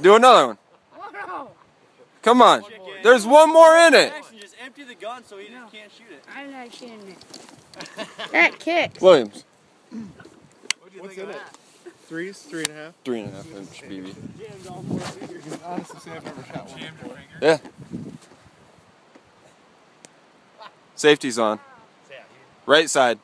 Do another one. Come on. There's one more in it. Just empty the gun so he just can't shoot it. I'm not shooting it. That kicks. Williams. What's in it? Threes, three and a half. Three and a half inch BB. Honestly, say I've never shot one. Yeah. Safety's on. Right side.